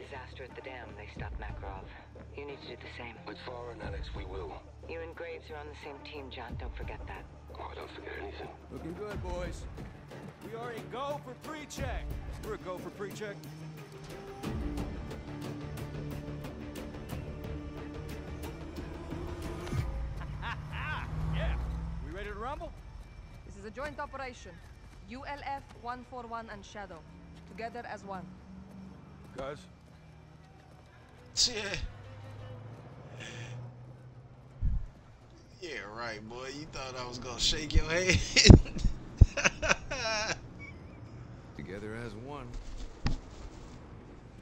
disaster at the dam, they stopped Makarov. You need to do the same. With Farah and Alex, we will. You and Graves are on the same team, John. Don't forget that. Oh, I don't forget anything. Looking good, boys. We are a go for pre-check. We're a go for pre-check. yeah. We ready to rumble? This is a joint operation. ULF 141 and Shadow. Together as one. Cuz? Yeah. Yeah, right, boy. You thought I was gonna shake your head. Together as one.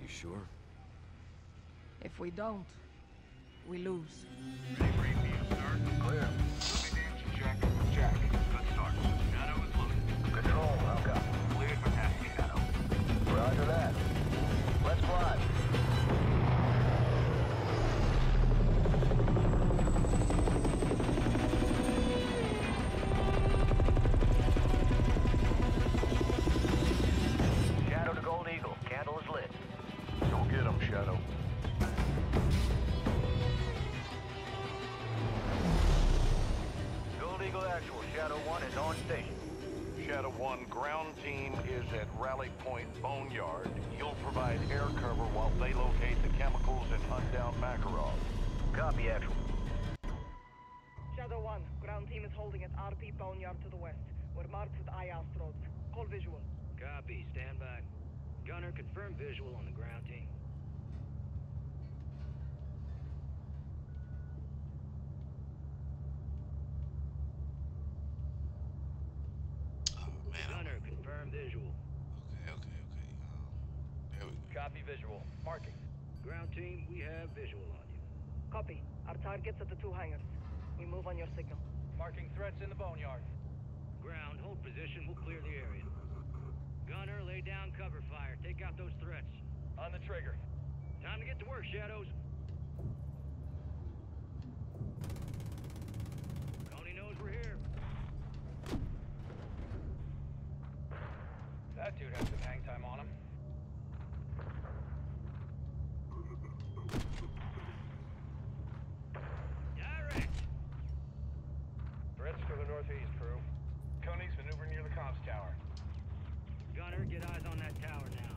You sure? If we don't, we lose. Clear. Check. Check. Good start. Shadow is loaded. Control, welcome. Cleared for taxi, Shadow. Roger that. Let's fly. Rally Point Boneyard. You'll provide air cover while they locate the chemicals and hunt down Makarov. Copy, Actual. Shadow 1, ground team is holding at RP Boneyard to the west. We're marked with IR strobes. Call visual. Copy, stand by. Gunner, confirm visual on the ground team. oh man. Gunner, confirm visual. Okay, okay, okay. Um, there we go. Copy visual. Marking. Ground team, we have visual on you. Copy. Our target's at the two hangars. We move on your signal. Marking threats in the boneyard. Ground, hold position, we'll clear the area. Gunner, lay down cover fire. Take out those threats. On the trigger. Time to get to work, Shadows. Konni knows we're here. That dude has some hang time on him. Direct! Threats to the northeast, crew. Konni's maneuvering near the comms tower. Gunner, get eyes on that tower now.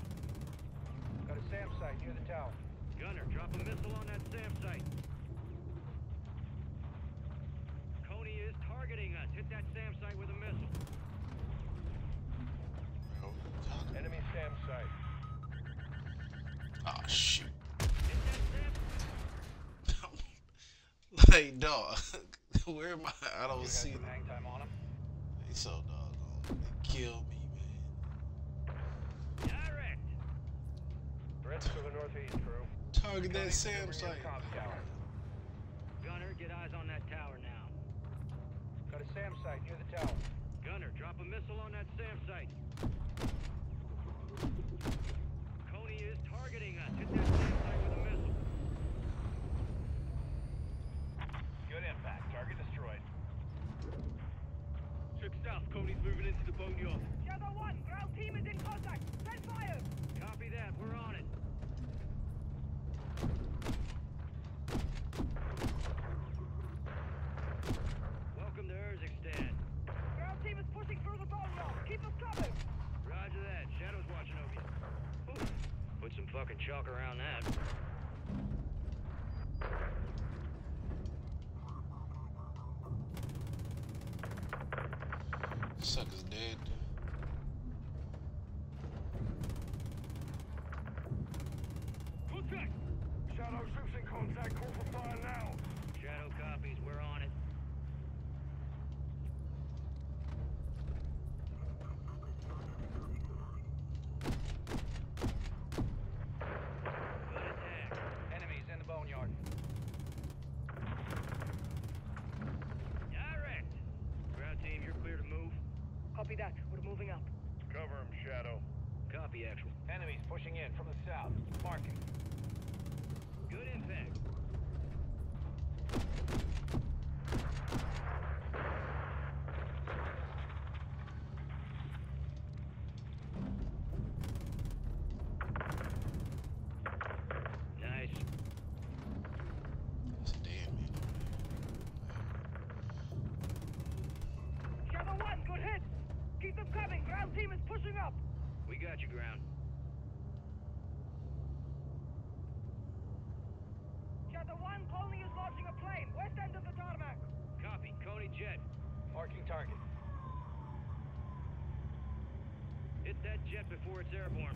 Got a SAM site near the tower. Gunner, drop a missile on that SAM site. Konni is targeting us. Hit that SAM site with a missile. Bro, Enemy SAM site. Oh shoot. Hit like dog. Where am I? I don't Dude see some them. hang time on him. They so doggone. They kill me, man. Direct! Threats to the northeast, crew. Target that Sam site. the comms tower. Gunner, get eyes on that tower now. Got a SAM site near the tower. Gunner, drop a missile on that SAM site. Konni is targeting us. Hit that SAM site with a missile. Good impact. Target destroyed. Check south. Konni's moving into the boneyard. Shadow 1, ground team is in contact. Send fire! Copy that. We're on it. Welcome to Urzikstan. Ground team is pushing through the boneyard. Keep us covered. Roger that. Shadow's watching over you. Ooh, put some around that. Sucker's dead. Contact! Shadow troops in contact. Call for fire now. Shadow copies. We're on it. Good attack. Enemies in the boneyard. Direct! Ground team, you're clear to move. Copy that. We're moving up. Cover him, Shadow. Copy, actual. Enemies pushing in from the south. Marking. Good impact. ground. You're one Konni is launching a plane, west end of the tarmac. Copy, Konni jet. Marking target. Hit that jet before it's airborne.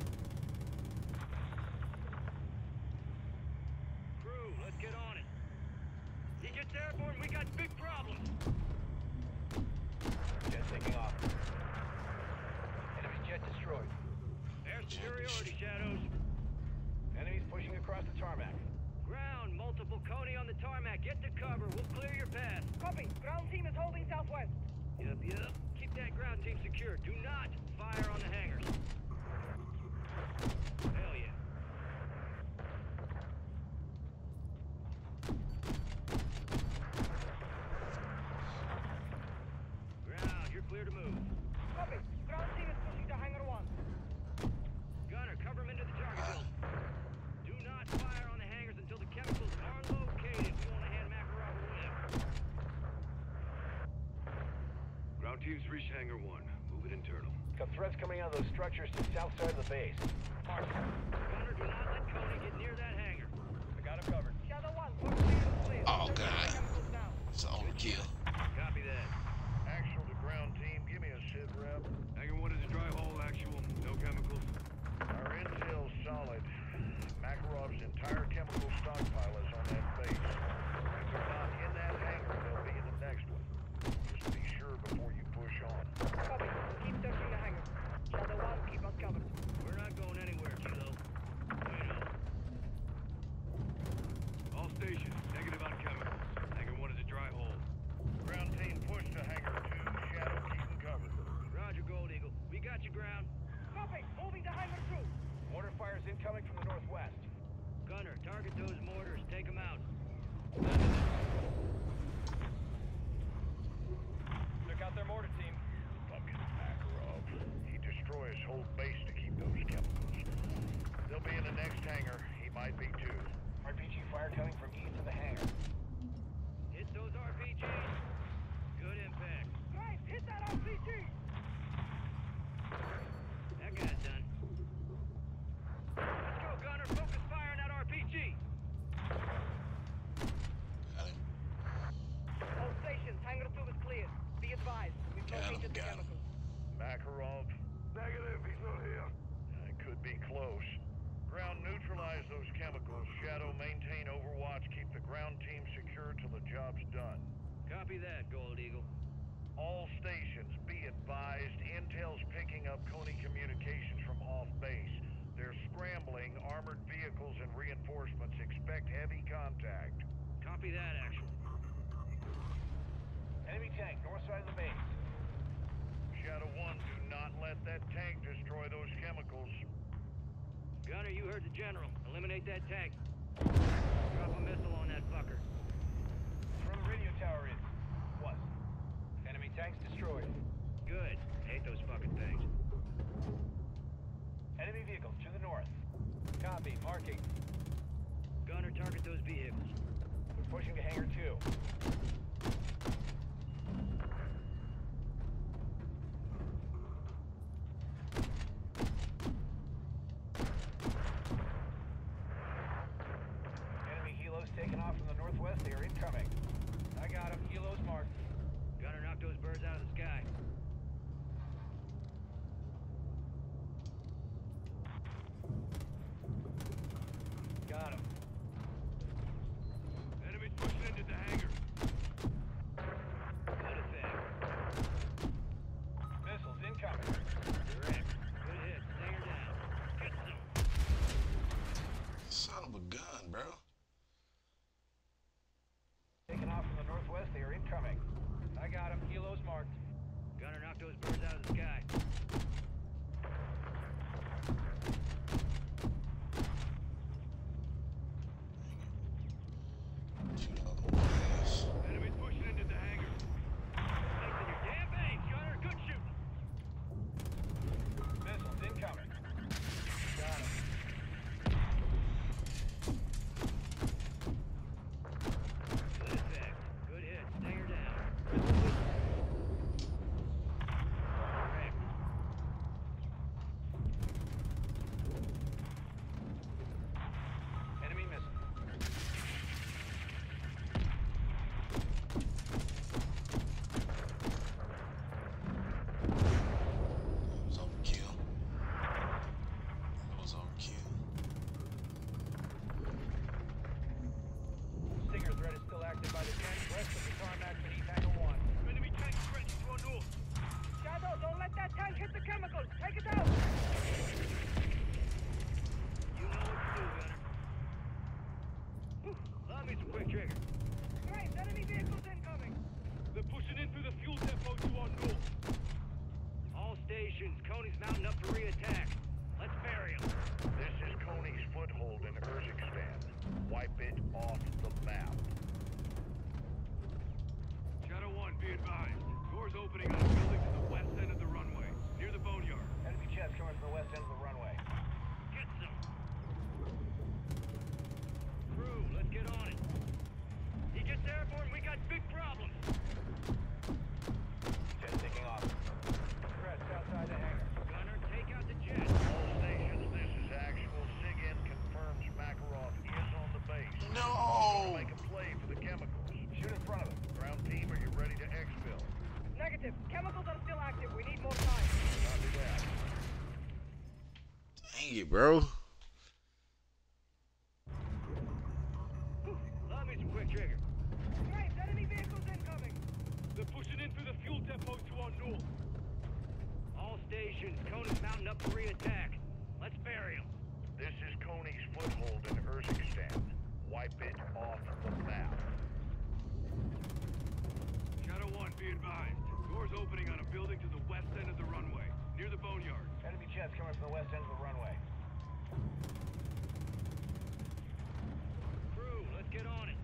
Crew, let's get on it. He gets airborne, we got big problems. Jet taking off. Enemy jet destroyed. Air superiority, Shadows. Enemies pushing across the tarmac. Ground, multiple Konni on the tarmac. Get to cover. We'll clear your path. Copy. Ground team is holding southwest. Yep, yep. Keep that ground team secure. Do not fire on the hangars. Hell yeah. Ground, you're clear to move. Copy. Ground team is pushing to hangar one. Gunner, cover him into the target building. Do not fire on the hangars until the chemicals are located. We want to hand Makarov a win. Ground teams reach hangar one. Move it internal. Got threats coming out of those structures to the south side of the base. Mark. Gunner, do not let Konni get near that hangar. I got him covered. Shadow 1, first lead is clear. Oh, Search God. chemicals now. It's an overkill. Copy that. Actual to ground team, give me a sit rep. Hangar one is a dry hole, actual. No chemicals. Our intel's solid. Makarov's entire chemical stockpile is on that base. If they're not in that hangar, they'll be in the next one. Just be sure before you push on. Copy. Keep searching the hangar. Shadow 1, keep us covered. We're not going anywhere, Kilo. Wait up. All stations, negative on chemicals. Hangar one is a dry hole. Ground team, push to hangar two. Shadow, keep them covered. Roger, Gold Eagle. We got you, ground. Copy. Moving to hangar 2. Mortar fires incoming from the northwest. Gunner, target those mortars. Take them out. Took out their mortar team. Fucking Makarov. He destroys whole base to keep those chemicals. They'll be in the next hangar. He might be too. RPG fire coming from east of the hangar. Hit those RPGs. Good impact. Great. Hit that RPG. That guy's done. Let's go, Gunner. Focus fire on that RPG. Got him. All stations, hangar 2 is clear. Be advised, we've Got him, located the got him. chemicals. Makarov? Negative, he's not here. It could be close. Ground neutralize those chemicals. Shadow maintain overwatch. Keep the ground team secure till the job's done. Copy that, Gold Eagle. All stations, be advised, Intel's picking up Konni communications from off base. They're scrambling armored vehicles and reinforcements. Expect heavy contact. Copy that, actual. Enemy tank, north side of the base. Shadow 1, do not let that tank destroy those chemicals. Gunner, you heard the general. Eliminate that tank. Drop a missile on that fucker. Where the radio tower is. Tanks destroyed. Good. Hate those fucking things. Enemy vehicles to the north. Copy, marking. Gunner, target those vehicles. We're pushing to hangar two. Negative. Chemicals are still active. We need more time. Dang it, bro. Love me some quick trigger. Right, enemy vehicles incoming. They're pushing in through the fuel depot to our north. All stations, Konni's mounting up to re-attack. Let's bury him. This is Konni's foothold in Urzikstan. Wipe it off the map. Shadow 1, be advised. Doors opening on a building to the west end of the runway, near the boneyard. Enemy jets coming from the west end of the runway. Crew, let's get on it.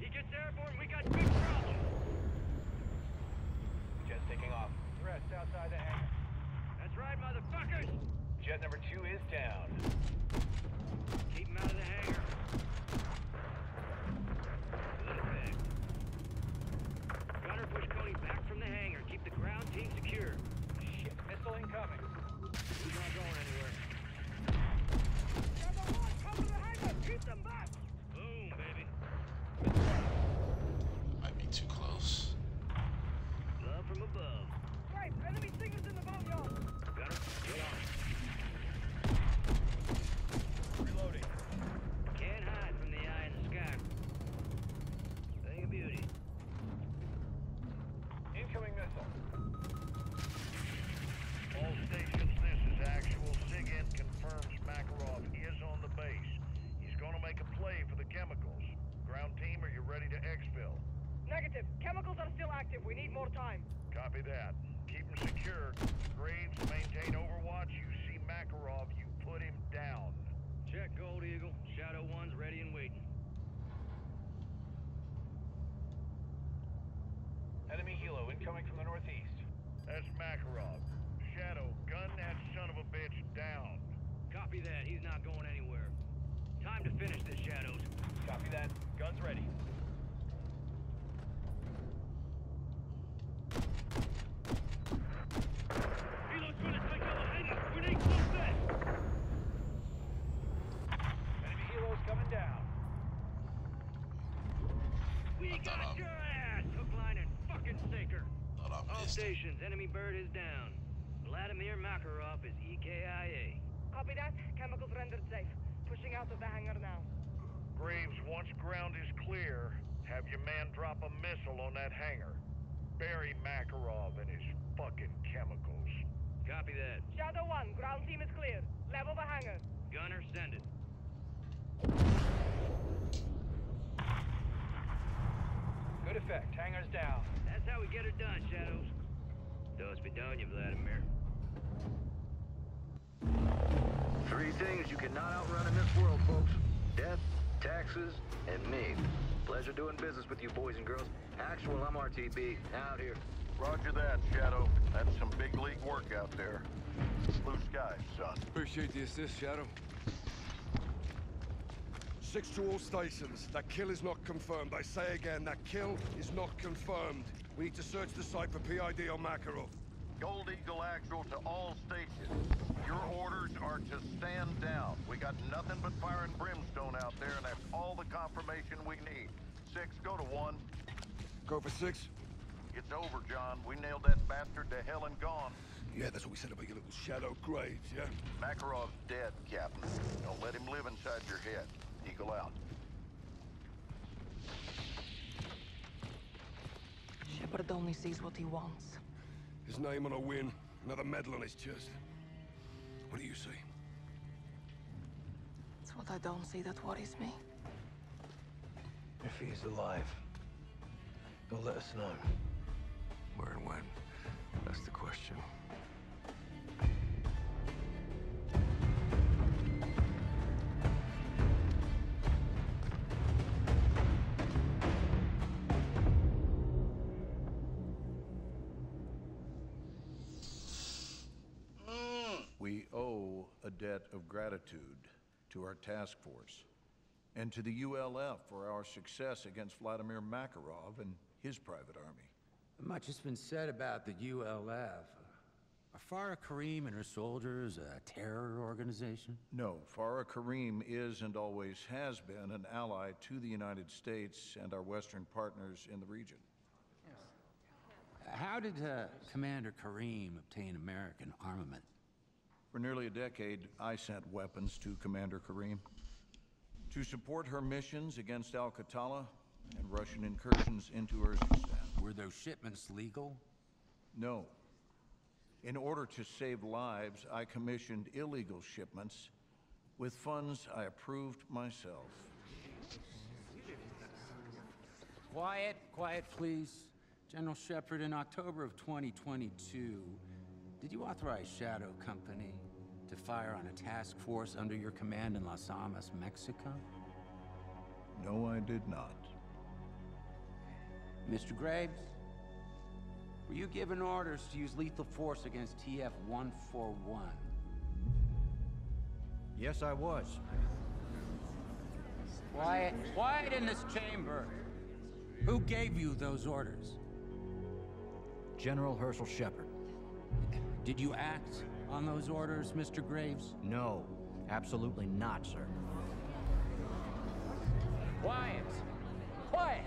He gets airborne, we got big problems. Jets taking off. Threats outside the hangar. That's right, motherfuckers. Jet number two is down. Keep him out of the hangar. Good effect. Gunner push Konni back from the hangar. Keep the ground team secure. Shit, missile incoming. He's not going anywhere. Shadow 1, cover the hangar. Keep them back. Boom, baby. Might be too close. Love from above. Right, enemy signals in the boneyard. Gunner, get on it. Reloading. Can't hide from the eye in the sky. Thing of beauty. Incoming missile. All stations, this is actual. SIGINT confirms Makarov is on the base. He's gonna make a play for the chemicals. Ground team, are you ready to exfil? Negative. Chemicals are still active. We need more time. Copy that. Keep him secure. Graves, maintain overwatch. You see Makarov, you put him down. Check Gold Eagle. Shadow 1's ready and waiting. Enemy helo incoming from the northeast. That's Makarov. Shadow, gun that son of a bitch down. Copy that. He's not going anywhere. Time to finish this, Shadows. Copy that. Guns ready. Helo's gonna take out the hangar. We need close that. Enemy helos coming down. We I thought got I- your ass! Hook, line, and fucking sinker. Thought I All missed it. Stations, enemy bird is down. Vladimir Makarov is EKIA. Copy that. Chemicals rendered safe. Pushing out of the hangar now. Graves, once ground is clear, have your man drop a missile on that hangar. Bury Makarov and his fucking chemicals. Copy that. Shadow 1, ground team is clear. Level the hangar. Gunner, send it. Good effect. Hangars down. That's how we get her done, Shadows. Thus be done, you Vladimir. Three things you cannot outrun in this world, folks. Death, taxes, and me. Pleasure doing business with you boys and girls. Actual, I'm RTB. Out here. Roger that, Shadow. That's some big league work out there. Blue skies, son. Appreciate the assist, Shadow. Six to all stations. That kill is not confirmed. I say again, that kill is not confirmed. We need to search the site for PID on Makarov. Gold Eagle Actual to all stations. Your orders are to stand down. We got nothing but fire and brimstone out there, and that's all the confirmation we need. Six, go to one. Go for six? It's over, John. We nailed that bastard to hell and gone. Yeah, that's what we said about your little Shadow Graves, yeah? Makarov's dead, Captain. Don't let him live inside your head. Eagle out. Shepard only sees what he wants. His name on a win, another medal on his chest. What do you see? It's what I don't see that worries me. If he's alive, he'll let us know. Where and when? That's the question. Gratitude to our task force and to the ULF for our success against Vladimir Makarov and his private army. Much has been said about the ULF. Are Farah Kareem and her soldiers a terror organization? No, Farah Kareem is and always has been an ally to the United States and our Western partners in the region. Yes. How did uh, Commander Kareem obtain American armament? For nearly a decade, I sent weapons to Commander Kareem. To support her missions against Al-Qatala and Russian incursions into Urzikstan. Were those shipments legal? No. In order to save lives, I commissioned illegal shipments with funds I approved myself. Quiet, quiet, please. General Shepard, in October of 2022, did you authorize Shadow Company to fire on a task force under your command in Las Almas, Mexico? No, I did not. Mr. Graves, were you given orders to use lethal force against TF-141? Yes, I was. Quiet, quiet in this chamber. Who gave you those orders? General Herschel Shepard. Did you act on those orders, Mr. Graves? No, absolutely not, sir. Quiet! Quiet!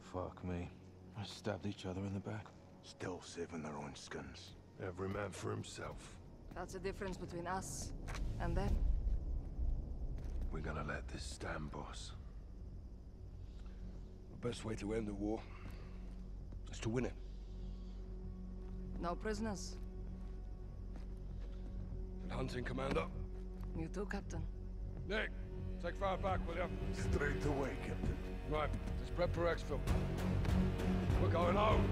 Fuck me. I stabbed each other in the back. Still saving their own skins. Every man for himself. That's the difference between us and them. We're gonna let this stand, boss. The best way to end the war is to win it. No prisoners. Good hunting, Commander. You too, Captain. Nick, take fire back, will you? Straight away, Captain. Right, let's prep for exfil. We're going home.